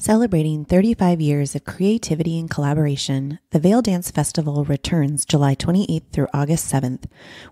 Celebrating 35 years of creativity and collaboration, the Vail Dance Festival returns July 28th through August 7th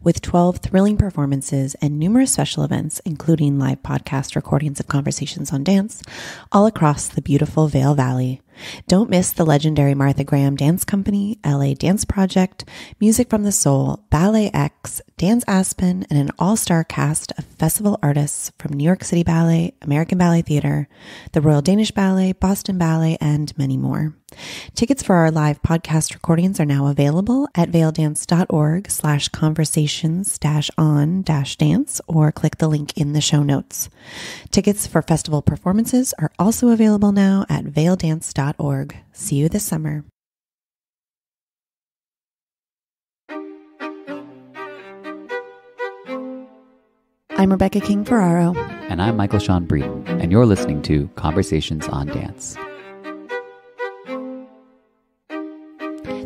with 12 thrilling performances and numerous special events, including live podcast recordings of conversations on dance, all across the beautiful Vail Valley. Don't miss the legendary Martha Graham Dance Company, LA Dance Project, Music from the Sole, Ballet X, Dance Aspen, and an all star cast of festival artists from New York City Ballet, American Ballet Theater, the Royal Danish Ballet, Boston Ballet, and many more. Tickets for our live podcast recordings are now available at vaildance.org slash conversations dash on dash dance or click the link in the show notes. Tickets for festival performances are also available now at vaildance.org. See you this summer. I'm Rebecca King Ferraro. And I'm Michael Sean Breeden, and you're listening to Conversations on Dance.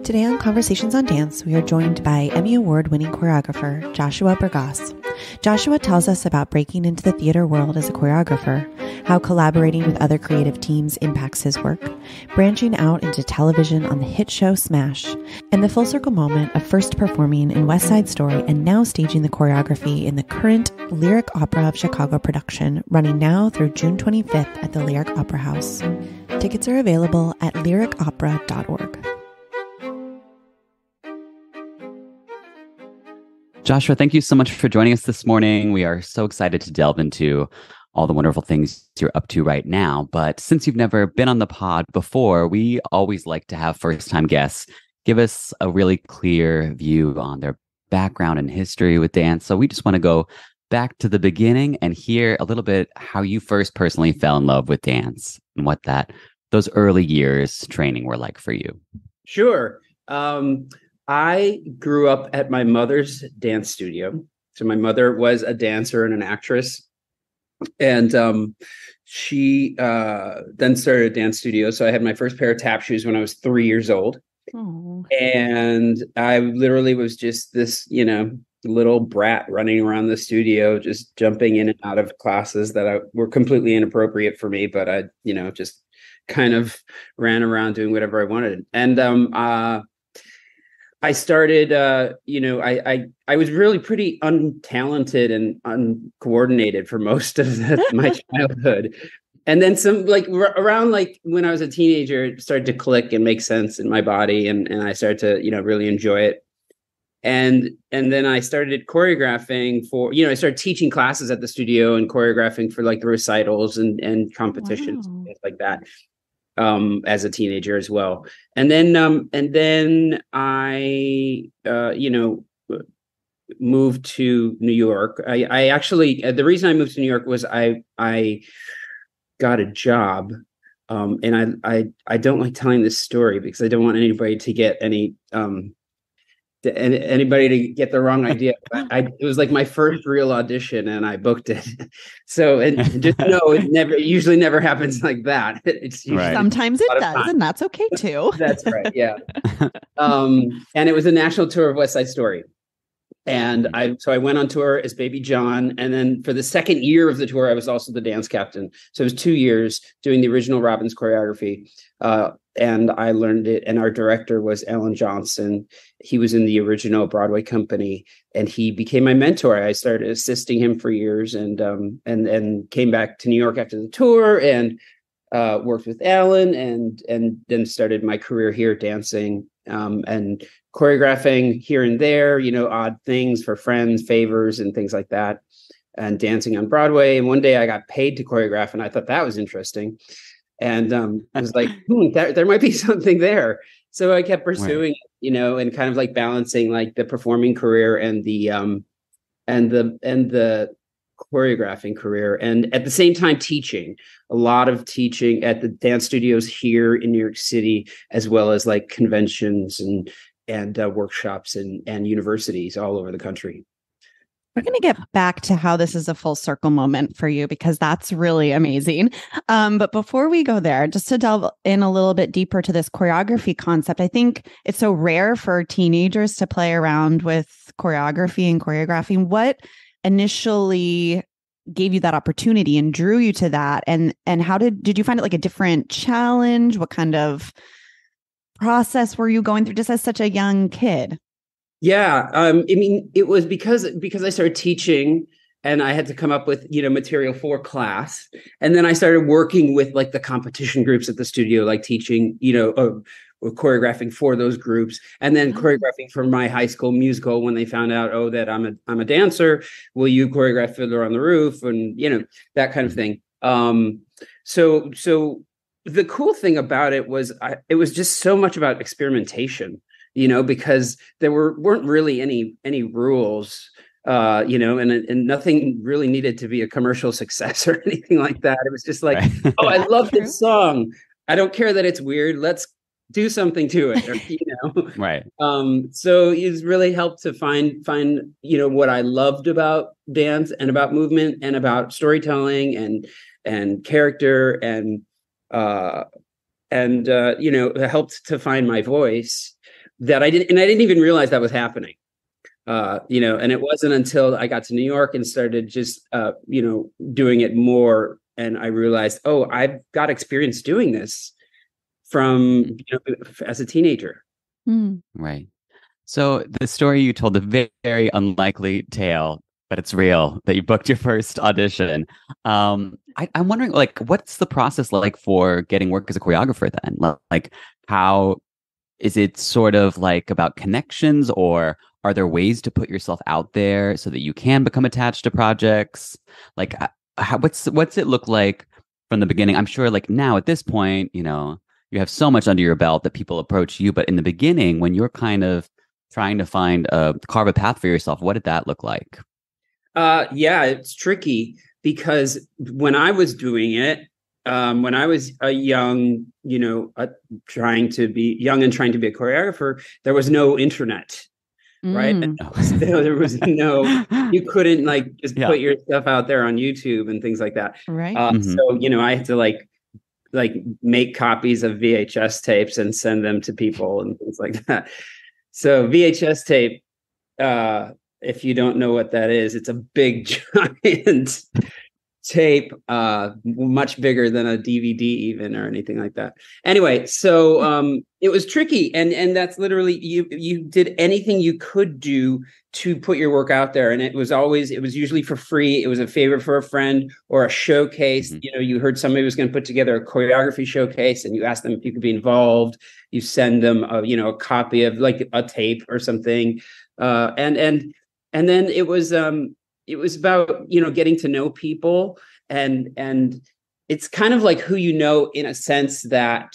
Today on Conversations on Dance, we are joined by Emmy Award winning choreographer Joshua Bergasse. Joshua tells us about breaking into the theater world as a choreographer, how collaborating with other creative teams impacts his work, branching out into television on the hit show Smash, and the full circle moment of first performing in West Side Story and now staging the choreography in the current Lyric Opera of Chicago production, running now through June 25th at the Lyric Opera House. Tickets are available at lyricopera.org. Joshua, thank you so much for joining us this morning. We are so excited to delve into all the wonderful things you're up to right now. But since you've never been on the pod before, we always like to have first time guests give us a really clear view on their background and history with dance. So we just want to go back to the beginning and hear a little bit how you first personally fell in love with dance and what that those early years training were like for you. Sure. Um, I grew up at my mother's dance studio. So my mother was a dancer and an actress. And um, she uh, then started a dance studio. So I had my first pair of tap shoes when I was three years old. Aww. And I literally was just this, you know, little brat running around the studio, just jumping in and out of classes that I, were completely inappropriate for me. But I, you know, just kind of ran around doing whatever I wanted. And um, uh, I started, uh, you know, I, I I was really pretty untalented and uncoordinated for most of the, my childhood, and then some like r- around like when I was a teenager, it started to click and make sense in my body, and and I started to you know really enjoy it, and and then I started choreographing for you know I started teaching classes at the studio and choreographing for like the recitals and and competitions wow. things like that um as a teenager as well. And then um and then i uh you know moved to new york. I i actually uh, the reason i moved to new york was i i got a job um and i i i don't like telling this story because i don't want anybody to get any um anybody to get the wrong idea. I, it was like my first real audition, and I booked it. So, and just know it never, it usually never happens like that. It's right. sometimes it does, and that's okay too. that's right. Yeah. um, and it was a national tour of West Side Story, and I so I went on tour as Baby John, and then for the second year of the tour, I was also the dance captain. So it was two years doing the original Robbins choreography. Uh, and I learned it. And our director was Alan Johnson. He was in the original Broadway company, and he became my mentor. I started assisting him for years, and um, and and came back to New York after the tour, and uh, worked with Alan, and and then started my career here dancing um, and choreographing here and there. You know, odd things for friends, favors, and things like that, and dancing on Broadway. And one day I got paid to choreograph, and I thought that was interesting and um, I was like, hmm, there, there might be something there. So I kept pursuing, right. you know, and kind of like balancing like the performing career and the um, and the and the choreographing career, and at the same time teaching a lot of teaching at the dance studios here in New York City, as well as like conventions and and uh, workshops and and universities all over the country. We're going to get back to how this is a full circle moment for you because that's really amazing. Um, but before we go there, just to delve in a little bit deeper to this choreography concept, I think it's so rare for teenagers to play around with choreography and choreographing. What initially gave you that opportunity and drew you to that and and how did did you find it like a different challenge what kind of process were you going through just as such a young kid yeah um i mean it was because because i started teaching and i had to come up with you know material for class. And then i started working with like the competition groups at the studio like teaching you know uh, choreographing for those groups. And then mm-hmm. choreographing for my high school musical when they found out oh that i'm a i'm a dancer. Will you choreograph fiddler on the roof? and you know that kind of thing. Um so so the cool thing about it was I, it was just so much about experimentation you know because there were weren't really any any rules uh you know and and nothing really needed to be a commercial success or anything like that. It was just like right. oh i love this song. I don't care that it's weird. Let's do something to it or, you know? Right. Um so it's really helped to find find you know what i loved about dance and about movement and about storytelling and and character and uh and uh you know helped to find my voice that i didn't and i didn't even realize that was happening uh you know and it wasn't until i got to new york and started just uh you know doing it more and i realized oh i've got experience doing this from you know, as a teenager. Mm. Right. So the story you told, the very, very unlikely tale, but it's real that you booked your first audition. Um, I, am wondering, like, what's the process like for getting work as a choreographer? Then, like, how is it sort of like about connections, or are there ways to put yourself out there so that you can become attached to projects? Like, uh, how, what's what's it look like from the beginning? I'm sure, like now at this point, you know, you have so much under your belt that people approach you. But in the beginning, when you're kind of trying to find a carve a path for yourself, what did that look like? Uh, yeah, it's tricky because when I was doing it, um, when I was a young, you know, uh, trying to be young and trying to be a choreographer, there was no internet, mm. right? there was no, you couldn't like just yeah. put your stuff out there on YouTube and things like that, right? Uh, mm-hmm. So you know, I had to like like make copies of VHS tapes and send them to people and things like that. So VHS tape, uh, if you don't know what that is, it's a big giant tape, uh, much bigger than a DVD even or anything like that. Anyway, so um, it was tricky, and and that's literally you you did anything you could do to put your work out there, and it was always it was usually for free. It was a favor for a friend or a showcase. Mm-hmm. You know, you heard somebody was going to put together a choreography showcase, and you asked them if you could be involved. You send them a you know a copy of like a tape or something, uh, and and and then it was um it was about you know getting to know people and and it's kind of like who you know in a sense that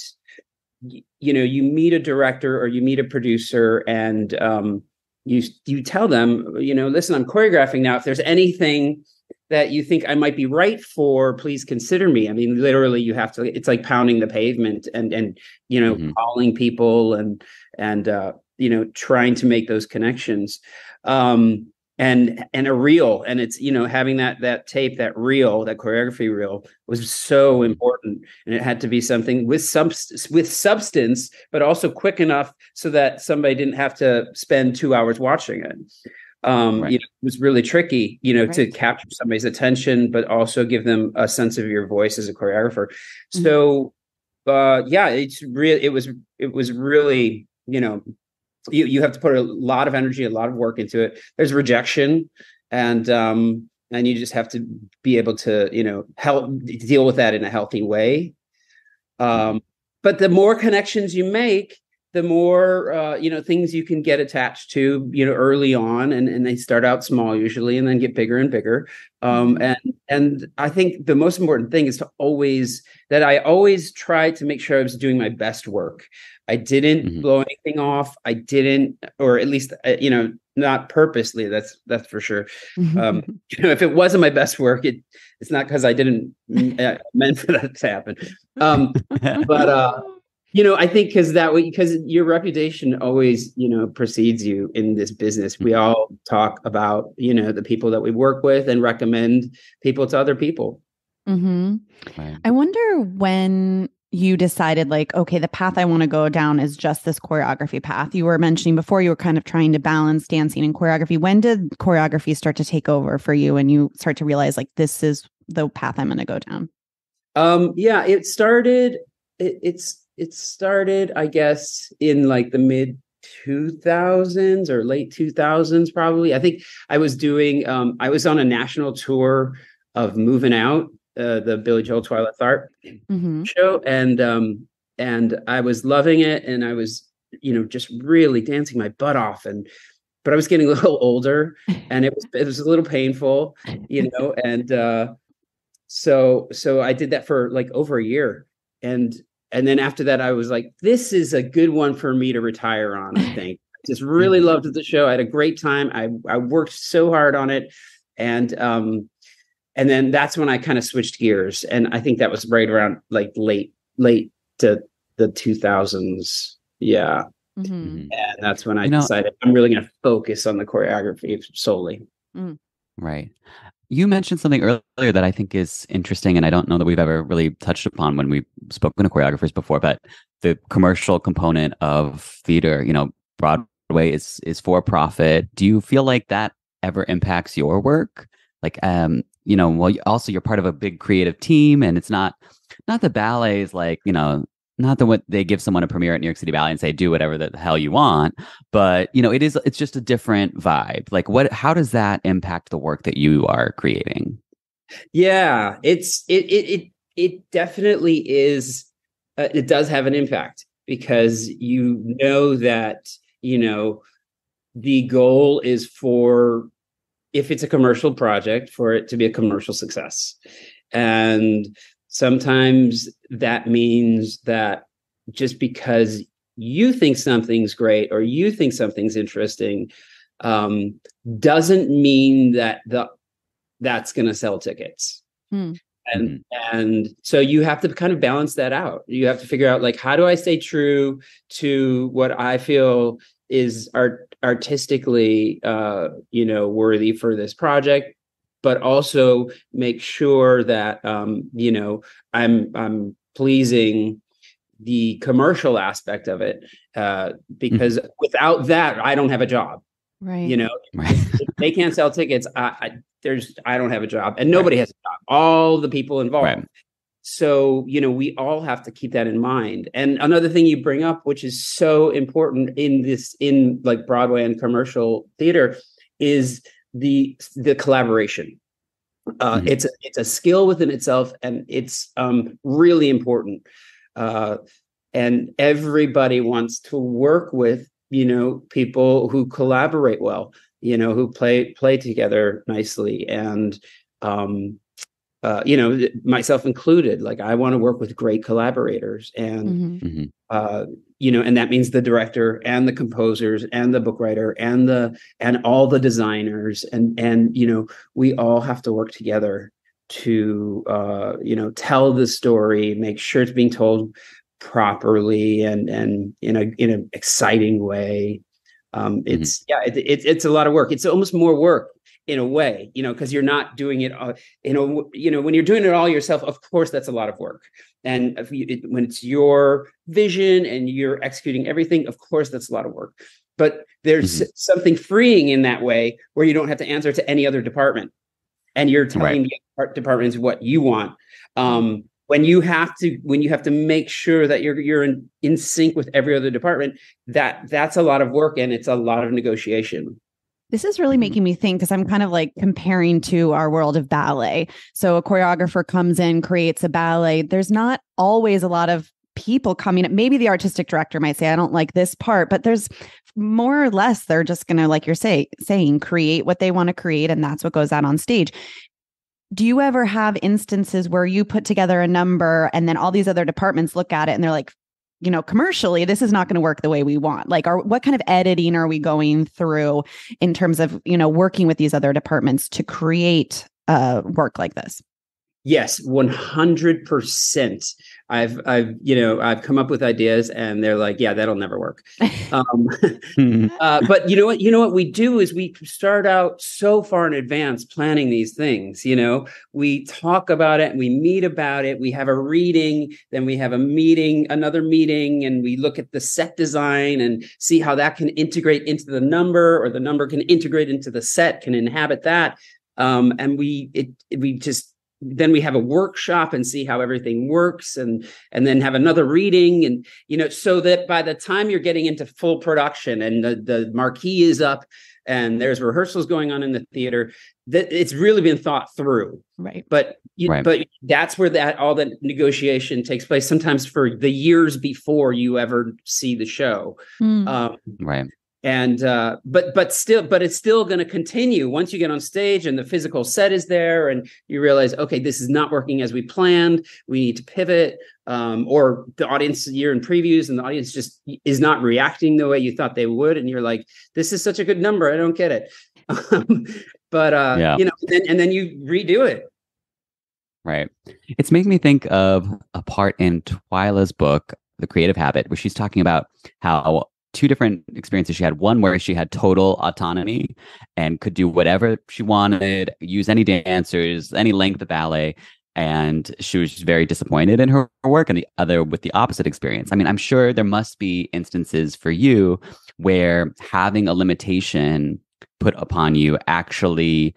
you know you meet a director or you meet a producer and um, you you tell them you know listen i'm choreographing now. If there's anything that you think i might be right for please consider me. I mean literally you have to it's like pounding the pavement and and you know mm-hmm. calling people and and uh you know trying to make those connections. Um and and a reel and it's you know having that that tape that reel that choreography reel was so important and it had to be something with substance with substance but also quick enough so that somebody didn't have to spend two hours watching it um right. you know it was really tricky you know right. to capture somebody's attention but also give them a sense of your voice as a choreographer mm-hmm. so uh yeah it's real it was it was really you know you you have to put a lot of energy, a lot of work into it. There's rejection, and um, and you just have to be able to you know help deal with that in a healthy way. Um, but the more connections you make, the more uh, you know things you can get attached to you know early on and, and they start out small usually and then get bigger and bigger um, mm-hmm. and and i think the most important thing is to always that i always try to make sure i was doing my best work I didn't mm-hmm. blow anything off. I didn't, or at least uh, you know, not purposely. That's that's for sure. Um, you know, if it wasn't my best work, it it's not because I didn't uh, meant for that to happen. Um, but uh, you know, I think because that way, because your reputation always you know precedes you in this business. We mm-hmm. all talk about you know the people that we work with and recommend people to other people. Mm-hmm. Right. I wonder when you decided like okay the path i want to go down is just this choreography path you were mentioning before you were kind of trying to balance dancing and choreography when did choreography start to take over for you and you start to realize like this is the path i'm going to go down um yeah it started it, it's it started i guess in like the mid 2000s or late 2000s probably i think i was doing um i was on a national tour of moving out uh, the Billy Joel Twyla Tharp mm-hmm. show, and um, and I was loving it, and I was you know just really dancing my butt off, and but I was getting a little older, and it was it was a little painful, you know, and uh, so so I did that for like over a year, and and then after that I was like, this is a good one for me to retire on. I think just really mm-hmm. loved the show. I had a great time. I I worked so hard on it, and um and then that's when I kind of switched gears, and I think that was right around like late late to the 2000s. Yeah. Mm-hmm. mm-hmm. And that's when I you know, decided I'm really going to focus on the choreography solely. Mm. Right. You mentioned something earlier that I think is interesting, and I don't know that we've ever really touched upon when we've spoken to choreographers before, but the commercial component of theater, you know, Broadway is is for profit. Do you feel like that ever impacts your work? Like, um, you know, well, also you're part of a big creative team, and it's not not the ballets like you know not that what they give someone a premiere at New York City Ballet and say do whatever the hell you want, but you know it is it's just a different vibe. Like what how does that impact the work that you are creating? Yeah, it's it it it, it definitely is uh, it does have an impact because you know that you know the goal is for if it's a commercial project for it to be a commercial success and sometimes that means that just because you think something's great or you think something's interesting um, doesn't mean that the that's going to sell tickets. Hmm. and and so you have to kind of balance that out. You have to figure out like how do i stay true to what i feel is art artistically uh you know worthy for this project but also make sure that um you know i'm i'm pleasing the commercial aspect of it uh because mm-hmm. without that i don't have a job right you know if they can't sell tickets I, I, there's i don't have a job and nobody right. has a job all the people involved right. So, you know, we all have to keep that in mind. And another thing you bring up, which is so important in this, in like Broadway and commercial theater, is the the collaboration. Uh, mm-hmm. It's a, it's a skill within itself, and it's um, really important. Uh, and everybody wants to work with you know people who collaborate well, you know, who play play together nicely, and um, uh, you know, myself included, like I want to work with great collaborators, and mm-hmm. mm-hmm. uh, you know, and that means the director and the composers and the book writer and the and all the designers, and and you know, we all have to work together to uh, you know tell the story, make sure it's being told properly and and in a in an exciting way. Um, mm-hmm. it's mm-hmm. yeah, it, it, it's a lot of work. It's almost more work in a way, you know, because you're not doing it, uh, you know, you know, when you're doing it all yourself, of course, that's a lot of work. And you, it, when it's your vision and you're executing everything, of course, that's a lot of work. But there's mm-hmm. something freeing in that way where you don't have to answer to any other department, and you're telling right. the departments what you want. Um, when you have to when you have to make sure that you're you're in, in sync with every other department, that that's a lot of work and it's a lot of negotiation. This is really making me think because I'm kind of like comparing to our world of ballet. So a choreographer comes in, creates a ballet. There's not always a lot of people coming maybe the artistic director might say i don't like this part but there's more or less they're just going to like you're say, saying create what they want to create and that's what goes out on stage do you ever have instances where you put together a number and then all these other departments look at it and they're like you know, commercially, this is not going to work the way we want. Like, are what kind of editing are we going through in terms of, you know, working with these other departments to create uh, work like this? Yes, one hundred percent. I've I've you know I've come up with ideas and they're like, yeah, that'll never work. Um, uh, but you know what? You know what we do is we start out so far in advance planning these things. You know, we talk about it, we meet about it, we have a reading, then we have a meeting, another meeting, and we look at the set design and see how that can integrate into the number, or the number can integrate into the set, can inhabit that. Um, and we it we just then we have a workshop and see how everything works and and then have another reading and you know so that by the time you're getting into full production and the, the marquee is up and there's rehearsals going on in the theater that it's really been thought through right but you, right. but that's where that all that negotiation takes place sometimes for the years before you ever see the show mm. um, right and uh, but but still but it's still going to continue. Once you get on stage and the physical set is there and you realize okay this is not working as we planned we need to pivot um, or the audience you're in previews and the audience just is not reacting the way you thought they would and you're like this is such a good number i don't get it. But uh yeah. you know and then, and then you redo it. Right. It's making me think of a part in twyla's book the creative habit where she's talking about how two different experiences she had. One where she had total autonomy and could do whatever she wanted use any dancers any length of ballet and she was just very disappointed in her work and the other with the opposite experience. I mean i'm sure there must be instances for you where having a limitation put upon you actually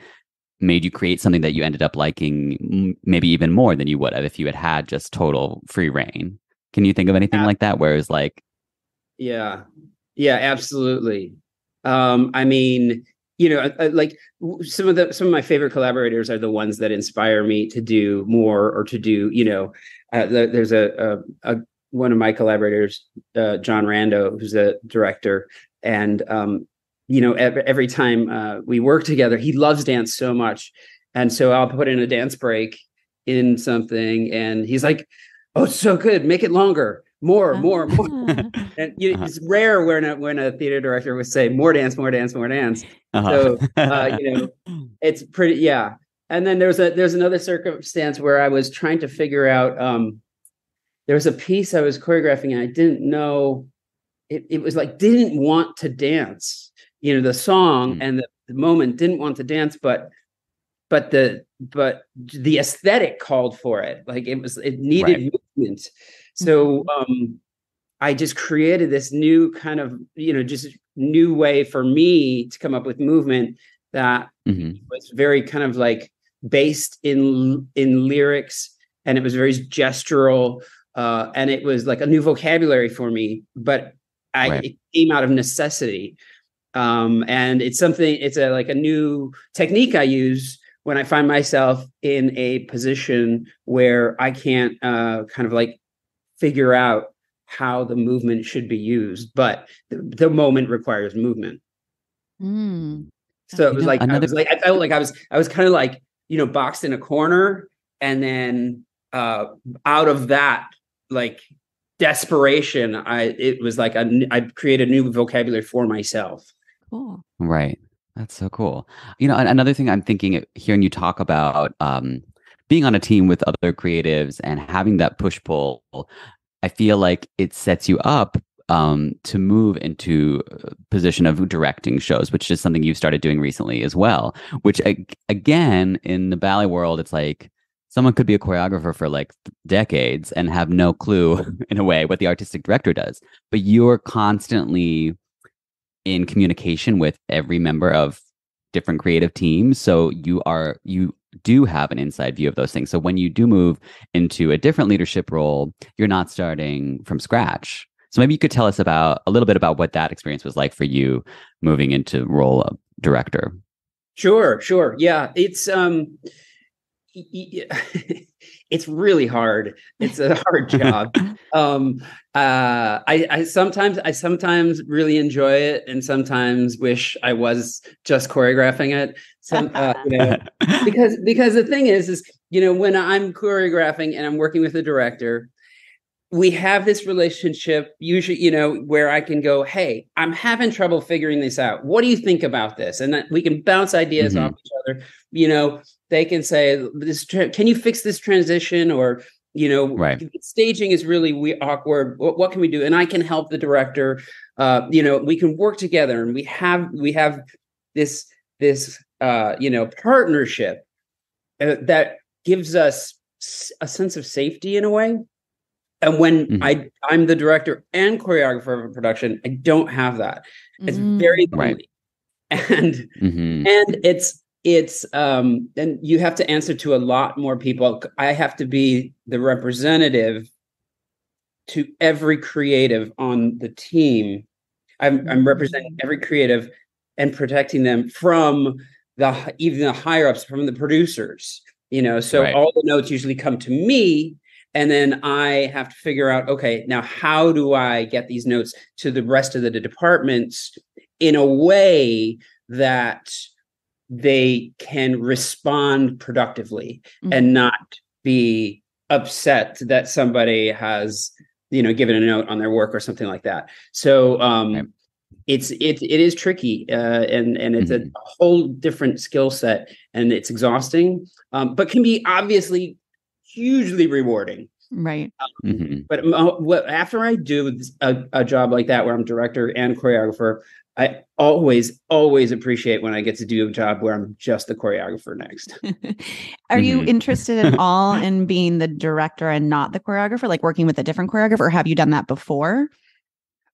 made you create something that you ended up liking maybe even more than you would have if you had had just total free reign. Can you think of anything like that where it's like yeah yeah, absolutely. Um, I mean, you know, like some of the some of my favorite collaborators are the ones that inspire me to do more or to do, you know, uh, there's a, a, a, one of my collaborators, uh, John Rando, who's a director, and um, you know, every, every time uh, we work together, he loves dance so much, and so I'll put in a dance break in something, and he's like, "Oh, it's so good, make it longer." More, more, more. and you, uh-huh. it's rare when a, when a theater director would say more dance, more dance, more dance. Uh-huh. So uh, you know, it's pretty, yeah. And then there's a there's another circumstance where I was trying to figure out. Um, there was a piece I was choreographing and I didn't know. It, it was like didn't want to dance. You know, the song mm. and the, the moment didn't want to dance, but but the but the aesthetic called for it. Like it was it needed right. movement. So mm-hmm. um, I just created this new kind of, you know, just new way for me to come up with movement that mm-hmm. was very kind of like based in in lyrics and it was very gestural uh, and it was like a new vocabulary for me but I right. it came out of necessity um, and it's something it's a like a new technique I use when I find myself in a position where I can't uh, kind of like figure out how the movement should be used, but the, the moment requires movement. Mm. So it was like another... I was like I felt like I was I was kind of like you know boxed in a corner, and then uh, out of that like desperation, I it was like a, I created a new vocabulary for myself. Cool. Right. That's so cool. You know, another thing I'm thinking, hearing you talk about um, being on a team with other creatives and having that push pull, I feel like it sets you up um, to move into position of directing shows, which is something you've started doing recently as well. Which again, in the ballet world, it's like someone could be a choreographer for like decades and have no clue, in a way, what the artistic director does. But you're constantly in communication with every member of different creative teams so you are you do have an inside view of those things. So when you do move into a different leadership role you're not starting from scratch. So maybe you could tell us about a little bit about what that experience was like for you moving into role of director. Sure sure. Yeah it's um it's really hard. It's a hard job. Um, uh, I, I sometimes I sometimes really enjoy it, and sometimes wish I was just choreographing it. Some, uh, you know, because because the thing is, is you know when I'm choreographing and I'm working with the director, we have this relationship usually you know where i can go hey i'm having trouble figuring this out what do you think about this and we can bounce ideas mm-hmm. off each other you know they can say this can you fix this transition or you know right. staging is really we awkward what, what, can we do and i can help the director uh you know we can work together and we have we have this this uh you know partnership uh, that gives us a sense of safety in a way and when mm-hmm. I I'm the director and choreographer of a production, I don't have that. It's mm-hmm. very lonely. Right. And mm-hmm. and it's it's um and you have to answer to a lot more people. I have to be the representative to every creative on the team. I'm I'm representing every creative and protecting them from the even the higher ups from the producers you know so right. all the notes usually come to me and then i have to figure out okay now how do i get these notes to the rest of the departments in a way that they can respond productively mm-hmm. and not be upset that somebody has you know given a note on their work or something like that so um right. it's it it is tricky uh and and it's mm-hmm. a whole different skill set and it's exhausting um but can be obviously hugely rewarding. Right. Um, mm-hmm. But uh, what, after I do a, a job like that, where I'm director and choreographer, I always, always appreciate when I get to do a job where I'm just the choreographer next. Are mm-hmm. you interested at all in being the director and not the choreographer, like working with a different choreographer? Or have you done that before?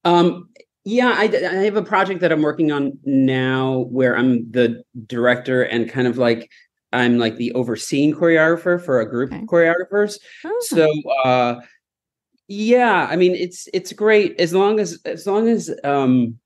Um, yeah, I, I have a project that I'm working on now where I'm the director and kind of like I'm like the overseeing choreographer for a group okay. of choreographers. Oh. So uh yeah, I mean it's it's great as long as as long as um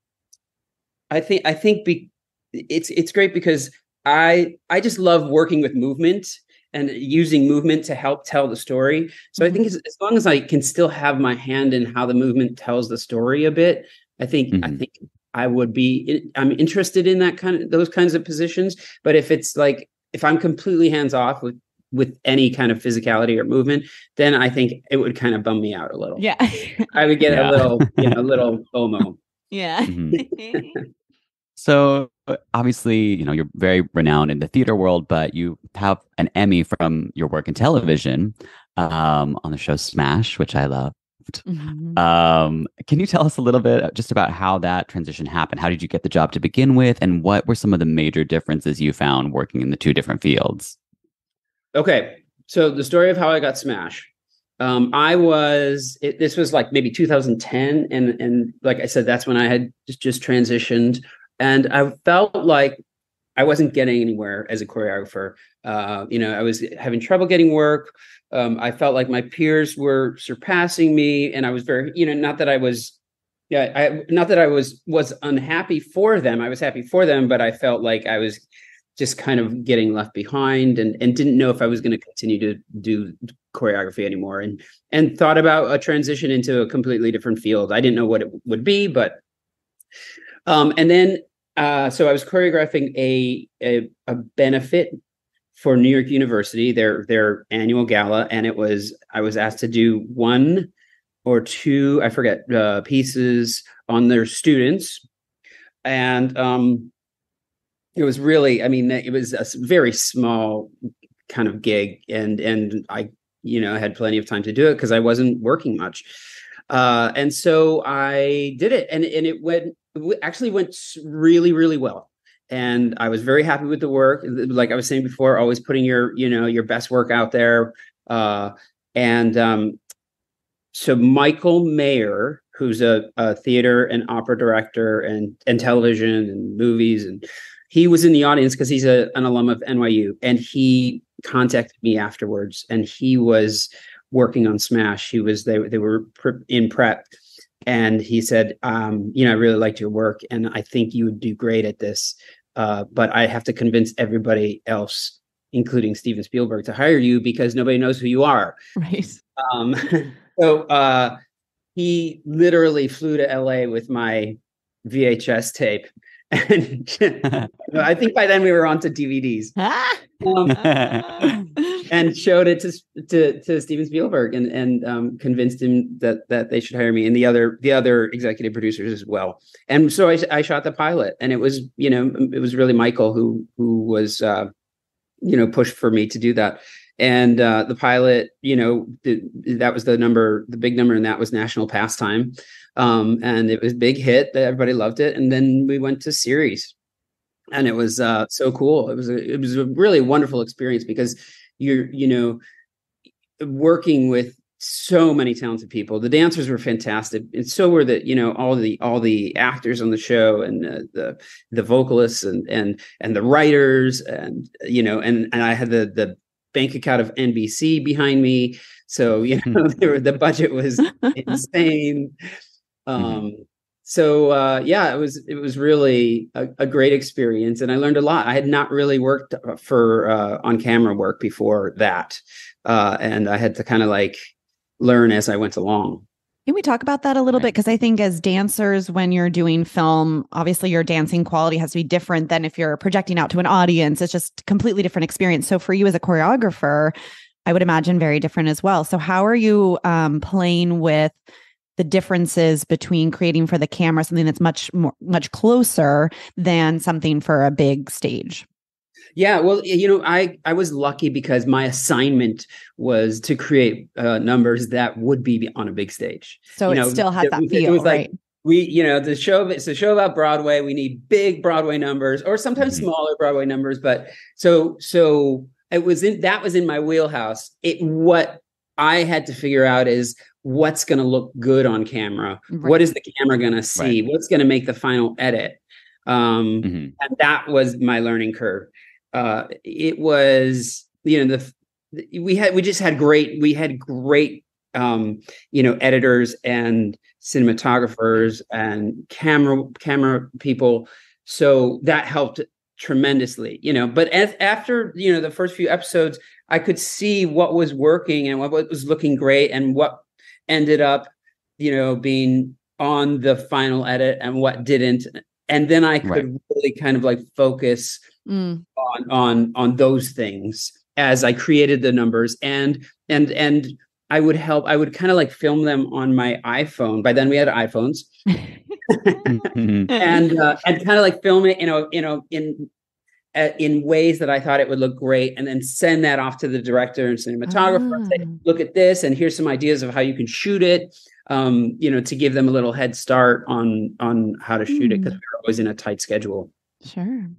I think I think be, it's it's great because I I just love working with movement and using movement to help tell the story. So mm-hmm. I think as, as, long as I can still have my hand in how the movement tells the story a bit, I think mm-hmm. I think I would be I'm interested in that kind of those kinds of positions. But if it's like if I'm completely hands off with with any kind of physicality or movement, then I think it would kind of bum me out a little. Yeah. I would get yeah. a little, you know, a little FOMO. Yeah. Mm-hmm. so obviously, you know, you're very renowned in the theater world, but you have an Emmy from your work in television um, on the show Smash, which I loved. Mm-hmm. Um, can you tell us a little bit just about how that transition happened? How did you get the job to begin with? And what were some of the major differences you found working in the two different fields? Okay. So, the story of how I got Smash. Um, I was, it, this was like maybe 2010. And, and like I said, that's when I had just, just transitioned. And I felt like I wasn't getting anywhere as a choreographer. Uh, you know, I was having trouble getting work. Um, I felt like my peers were surpassing me, and I was very, you know, not that I was, yeah, I not that I was was unhappy for them. I was happy for them, but I felt like I was just kind of getting left behind, and and didn't know if I was going to continue to do choreography anymore, and and thought about a transition into a completely different field. I didn't know what it would be, but um, and then uh, so I was choreographing a, a, a benefit for New York University, their their annual gala, and it was I was asked to do one or two, I forget, uh, pieces on their students, and um, it was really, I mean, it was a very small kind of gig, and and I, you know, had plenty of time to do it because I wasn't working much, uh, and so I did it, and and it went it actually went really really well and I was very happy with the work. Like I was saying before, always putting your you know your best work out there. Uh, and um, so Michael Mayer, who's a, a, theater and opera director and and television and movies, and he was in the audience because he's a, an alum of NYU, and he contacted me afterwards, and he was working on Smash. He was they they were in prep. And he said, um, you know, I really liked your work, and I think you would do great at this uh, but I have to convince everybody else, including Steven Spielberg, to hire you because nobody knows who you are. Right. Um, so uh, he literally flew to LA with my VHS tape and I think by then we were on to DVDs. um, and showed it to to, to Steven Spielberg and and um, convinced him that that they should hire me and the other the other executive producers as well. And so I, I shot the pilot, and it was you know it was really Michael who who was uh, you know pushed for me to do that. And uh, the pilot, you know, the, that was the number, the big number, and that was national pastime. Um, and it was big hit. That everybody loved it. And then we went to series, and it was uh, so cool. It was a, it was a really wonderful experience because you're you know working with so many talented people. The dancers were fantastic, and so were the you know all the all the actors on the show and uh, the the vocalists and and and the writers and you know and and I had the the bank account of NBC behind me, so you know were, the budget was insane. Mm-hmm. Um, so uh, yeah, it was it was really a, a, great experience, and I learned a lot. I had not really worked uh, for uh, on camera work before that, uh, and I had to kind of like learn as I went along. Can we talk about that a little bit? Because I think as dancers, when you're doing film, obviously your dancing quality has to be different than if you're projecting out to an audience. It's just completely different experience. So for you as a choreographer, I would imagine very different as well. So how are you um, playing with the differences between creating for the camera something that's much more much closer than something for a big stage. Yeah well you know i i was lucky because my assignment was to create uh, numbers that would be on a big stage. So you it know, still has that feel right It was like, we you know the show it's a show about broadway. We need big broadway numbers or sometimes mm-hmm. smaller broadway numbers but so so it was in that was in my wheelhouse. It what i had to figure out is what's going to look good on camera right. what is the camera going to see right. what's going to make the final edit um, mm-hmm. and that was my learning curve uh, it was you know the we had we just had great we had great um, you know editors and cinematographers and camera camera people so that helped tremendously you know but as, after you know the first few episodes i could see what was working and what, what was looking great and what ended up, you know, being on the final edit and what didn't. And then I could right. really kind of like focus mm. on on on those things as I created the numbers and and and I would help. I would kind of like film them on my iPhone. By then we had iPhones, and uh, and kind of like film it, you know, you know, in in ways that I thought it would look great, and then send that off to the director and cinematographer. And say, ah. look at this, and here's some ideas of how you can shoot it. Um, you know, to give them a little head start on on how to shoot mm. it because we are always in a tight schedule. Sure.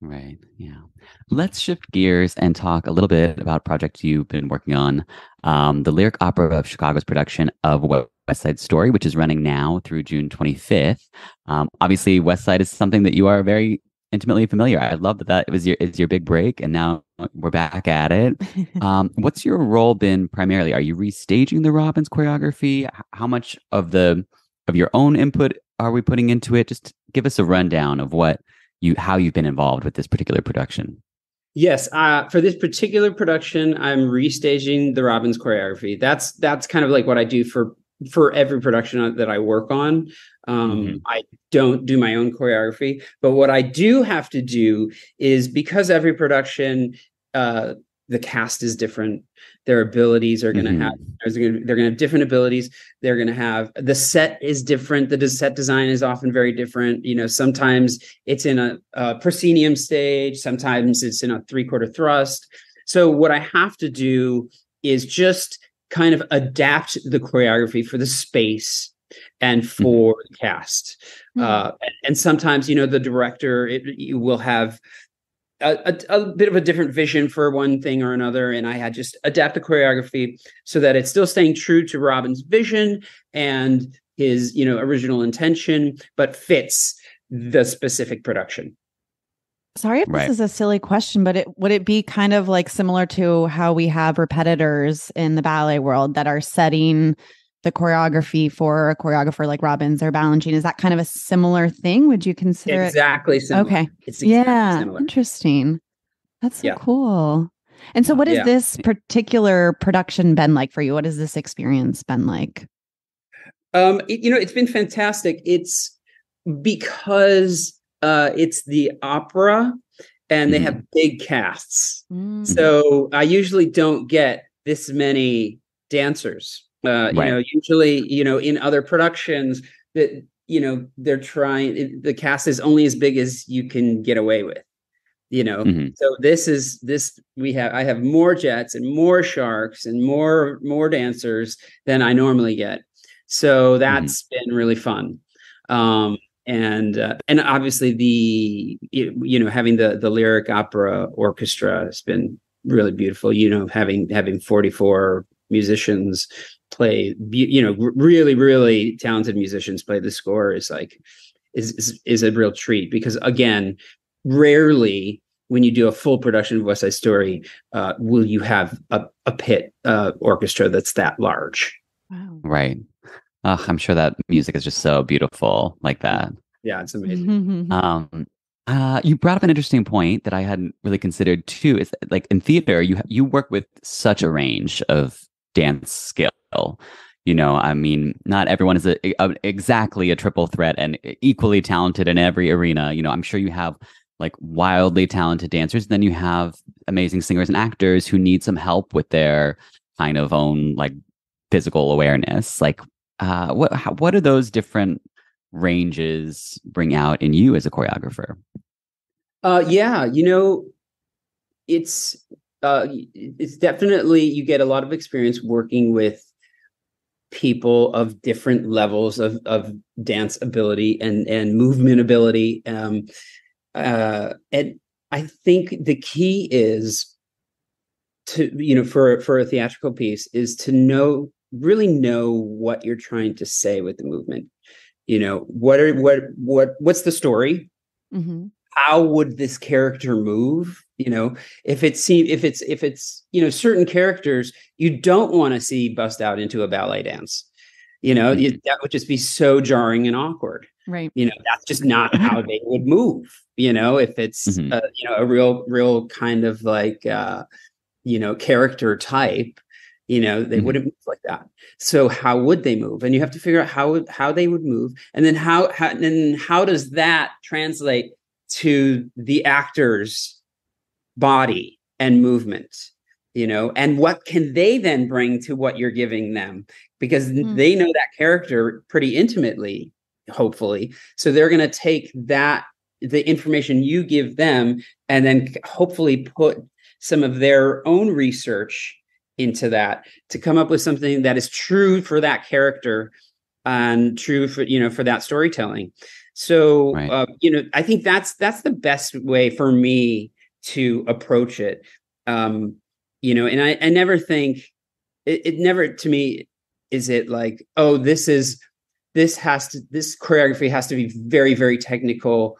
Right. Yeah. Let's shift gears and talk a little bit about projects you've been working on. Um, the lyric opera of Chicago's production of West Side Story, which is running now through June 25th. Um, obviously, West Side is something that you are very intimately familiar. I love that that was your is your big break, and now we're back at it. Um, what's your role been primarily? Are you restaging the Robbins choreography? How much of the of your own input are we putting into it? Just give us a rundown of what you how you've been involved with this particular production. Yes, uh, for this particular production, I'm restaging the Robbins choreography. That's that's kind of like what I do for for every production that I work on. Um, mm-hmm. I don't do my own choreography, but what I do have to do is because every production, uh, the cast is different. Their abilities are going to mm-hmm. have they're going to have different abilities. They're going to have the set is different. The set design is often very different. You know, sometimes it's in a, a proscenium stage, sometimes it's in a three quarter thrust. So what I have to do is just kind of adapt the choreography for the space and mm-hmm. for mm-hmm. the cast. Mm-hmm. Uh, and sometimes, you know, the director it, you will have a, a, a, bit of a different vision for one thing or another. And I had just adapt the choreography so that it's still staying true to Robbins' vision and his, you know, original intention, but fits the specific production. Sorry if right. this is a silly question, but it would it be kind of like similar to how we have repetitors in the ballet world that are setting the choreography for a choreographer like Robbins or Balanchine? Is that kind of a similar thing? Would you consider exactly it? similar? Okay. It's exactly yeah. Similar. Interesting. That's so yeah. cool. And so what has yeah. this particular production been like for you? What has this experience been like? Um, it, you know, it's been fantastic. It's because uh, it's the opera, and they Mhm. have big casts. Mm. So I usually don't get this many dancers. Uh, you know, usually, you know, in other productions that you know they're trying. it- The cast is only as big as you can get away with. You know, Mhm. so this is this we have. I have more jets and more sharks and more more dancers than I normally get. So that's been really fun. Um, and uh, and obviously the you you know having the the lyric opera orchestra has been really beautiful you know having having 44 musicians play you know really really talented musicians play the score is like is, is is a real treat because again rarely when you do a full production of West Side Story uh, will you have a, a pit uh, orchestra that's that large Wow. Right. Ugh, I'm sure that music is just so beautiful like that. yeah it's amazing Um, uh, you brought up an interesting point that I hadn't really considered too. Is that, like in theater, you you work with such a range of dance skill. You know, I mean, not everyone is a, a- exactly a triple threat and equally talented in every arena. You know, I'm sure you have like wildly talented dancers. and Then you have amazing singers and actors who need some help with their kind of own like physical awareness. Like, uh, what how, what are those different ranges bring out in you as a choreographer? Uh, yeah, you know, it's uh, it's definitely you get a lot of experience working with people of different levels of of dance ability and and movement ability. Um, uh, and I think the key is to you know for for a theatrical piece is to know really know what you're trying to say with the movement. You know what are what what what's the story Mhm. how would this character move you know if it's see if it's if it's you know certain characters you don't want to see bust out into a ballet dance you know you- that would just be so jarring and awkward Right. you know that's just not how they would move you know if it's Mhm. uh, you know a real real kind of like uh you know character type you know they Mhm. wouldn't move like that. So how would they move? And you have to figure out how how they would move. And then how, how and then how does that translate to the actor's body and movement you know? And what can they then bring to what you're giving them? Because Mm. they know that character pretty intimately hopefully. So they're going to take that the information you give them and then hopefully put some of their own research into that to come up with something that is true for that character and true for you know for that storytelling. So Right. uh, you know i think that's that's the best way for me to approach it. Um you know and i i never think it, it never to me is it like oh this is this has to this choreography has to be very very technical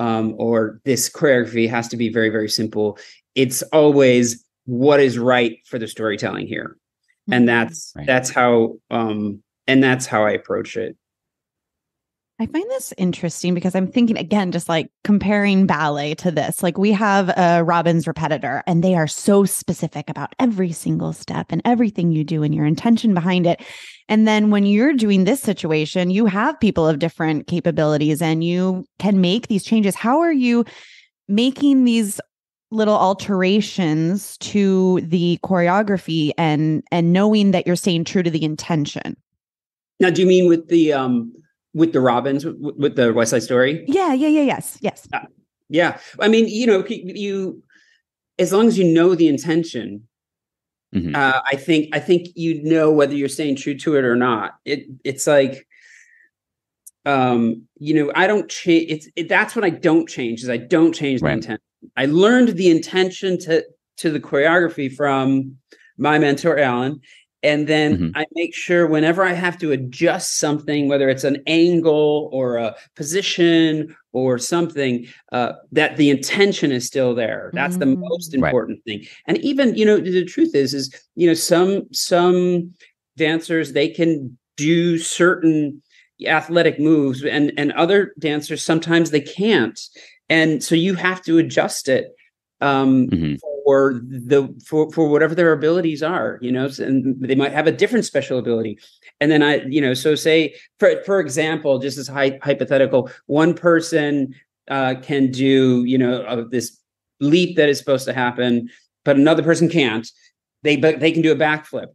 um or this choreography has to be very very simple. It's always what is right for the storytelling here and that's Right. that's how um and that's how i approach it I find this interesting because I'm thinking again, just like comparing ballet to this. Like we have a Robbins repetiteur, and they are so specific about every single step and everything you do and your intention behind it. And then when you're doing this situation, you have people of different capabilities and you can make these changes. How are you making these little alterations to the choreography and and knowing that you're staying true to the intention? now do you mean with the um with the Robbins with, with the west side story Yeah, yeah, yeah, yes, yes. yeah i mean you know you as long as you know the intention Mhm. uh, I think I think you know whether you're staying true to it or not. It it's like, um, you know, I don't change. It's it, that's what I don't change is I don't change the Right. intent. I learned the intention to to the choreography from my mentor Alan, and then Mhm. I make sure whenever I have to adjust something, whether it's an angle or a position or something, uh, that the intention is still there. That's the Mhm. most Right. important thing. And even you know the truth is is you know some some dancers they can do certain athletic moves and and other dancers sometimes they can't and so you have to adjust it um Mhm. for the for for whatever their abilities are you know and they might have a different special ability and then i you know so say for for example just as hy- hypothetical one person uh, can do you know uh, this leap that is supposed to happen, but another person can't. They but they can do a backflip.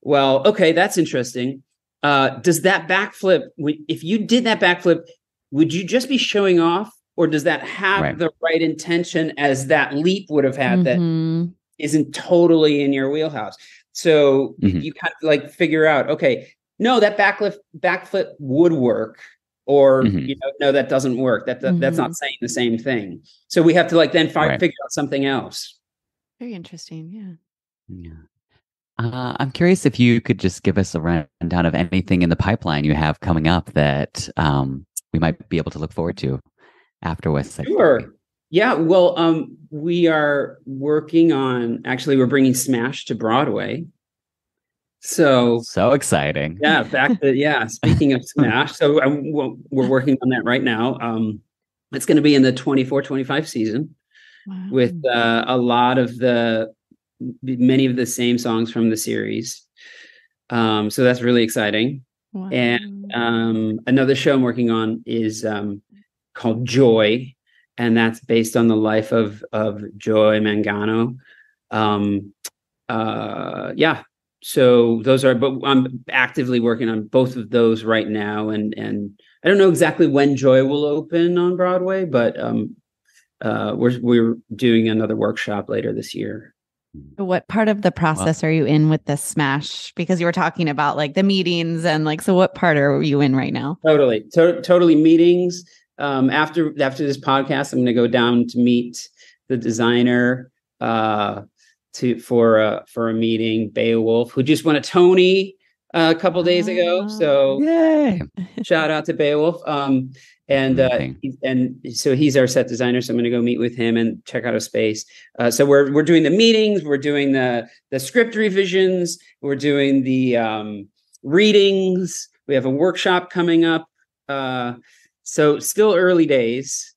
Well, okay, that's interesting. Uh, does that backflip? If you did that backflip, would you just be showing off, or does that have right. the right intention as that leap would have had mm-hmm. that isn't totally in your wheelhouse? So mm-hmm. you kind of like figure out, okay, no, that backflip backflip would work, or mm-hmm. you know, no, that doesn't work. That, that that's not mm-hmm. saying the same thing. So we have to like then fi- right. figure out something else. Very interesting. Yeah. Yeah. Uh, I'm curious if you could just give us a rundown of anything in the pipeline you have coming up that um, we might be able to look forward to after West Side. Sure. Story. Yeah. Well, um, we are working on. Actually, we're bringing Smash to Broadway. So so exciting. Yeah. Back to yeah. Speaking of Smash, so I'm, we're working on that right now. Um, it's going to be in the 24 25 season wow. with uh, a lot of the many of the same songs from the series. Um, so that's really exciting. Wow. And um, another show I'm working on is um, called Joy, and that's based on the life of of Joy Mangano. Um, uh, yeah, so those are, but I'm actively working on both of those right now, and and I don't know exactly when Joy will open on Broadway, but um, uh, we're we're doing another workshop later this year. What part of the process are you in with the smash? Because you were talking about like the meetings and like, so what part are you in right now? Totally, to- totally meetings. Um, after after this podcast, I'm going to go down to meet the designer uh, to for a for a meeting. Beowulf, who just won a Tony uh, a couple days ago. So, yay! shout out to Beowulf. Um, and uh, and so he's our set designer. So I'm going to go meet with him and check out a space. Uh, so we're we're doing the meetings, we're doing the the script revisions, we're doing the um, readings. We have a workshop coming up. Uh, so still early days,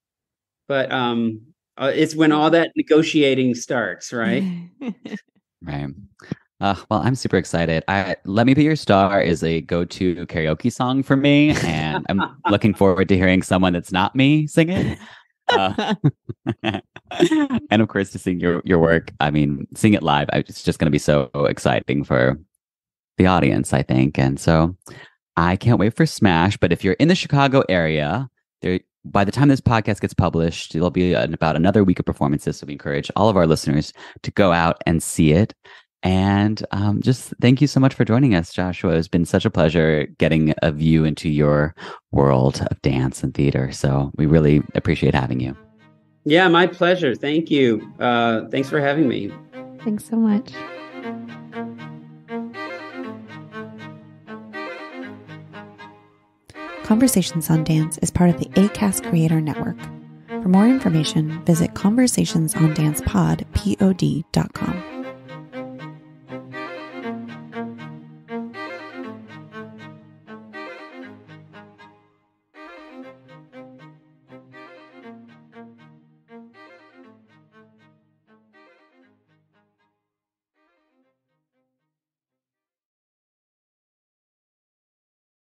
but um, uh, it's when all that negotiating starts, right? right. Uh, well, I'm super excited. I, Let Me Be Your Star is a go to karaoke song for me, and I'm looking forward to hearing someone that's not me sing it. Uh, and of course, to sing your, your work. I mean, sing it live. It's just going to be so exciting for the audience, I think. And so I can't wait for Smash. But if you're in the Chicago area, there, by the time this podcast gets published, it'll be in about another week of performances. So we encourage all of our listeners to go out and see it. And um, just thank you so much for joining us, Joshua. It's been such a pleasure getting a view into your world of dance and theater. So we really appreciate having you. Yeah, my pleasure. Thank you. Uh, thanks for having me. Thanks so much. Conversations on Dance is part of the ACAST Creator Network. For more information, visit conversationsondancepod.pod.com.